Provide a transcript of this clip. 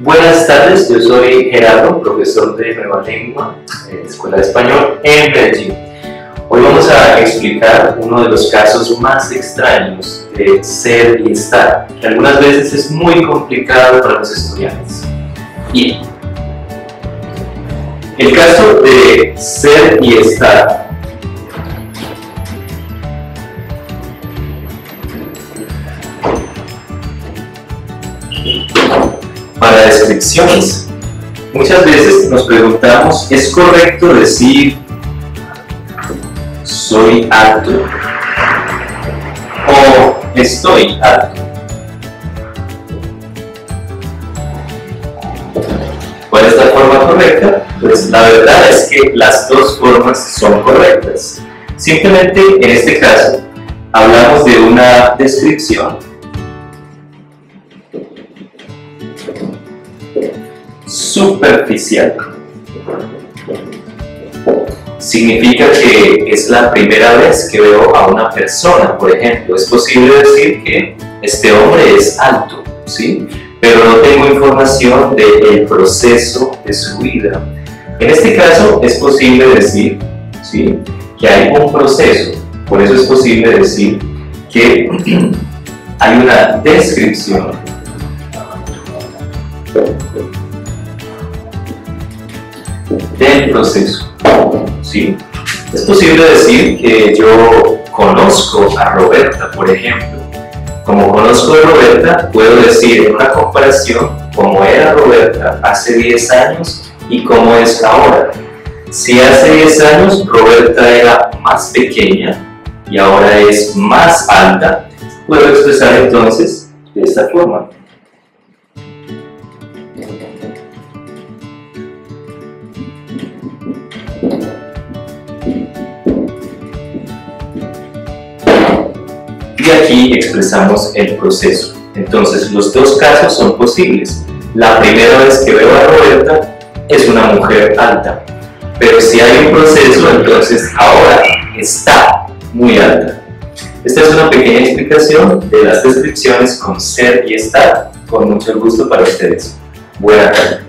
Buenas tardes, yo soy Gerardo, profesor de Nueva Lengua en Escuela de Español en Medellín. Hoy vamos a explicar uno de los casos más extraños de ser y estar, que algunas veces es muy complicado para los estudiantes. Y el caso de ser y estar Para descripciones, muchas veces nos preguntamos, ¿es correcto decir soy alto o estoy alto? ¿Cuál es la forma correcta? Pues la verdad es que las dos formas son correctas. Simplemente en este caso hablamos de una descripción superficial. Significa que es la primera vez que veo a una persona, por ejemplo. Es posible decir que este hombre es alto, ¿sí? Pero no tengo información del proceso de su vida. En este caso es posible decir, ¿sí? Que hay un proceso. Por eso es posible decir que hay una descripción del proceso. ¿sí? Es posible decir que yo conozco a Roberta, por ejemplo. Como conozco a Roberta, puedo decir en una comparación cómo era Roberta hace 10 años y cómo es ahora. Si hace 10 años Roberta era más pequeña y ahora es más alta, puedo expresar entonces de esta forma. Y aquí expresamos el proceso. Entonces, los dos casos son posibles. La primera vez que veo a Roberta es una mujer alta, pero si hay un proceso, entonces ahora está muy alta. Esta es una pequeña explicación de las descripciones con ser y estar, con mucho gusto para ustedes. Buenas tardes.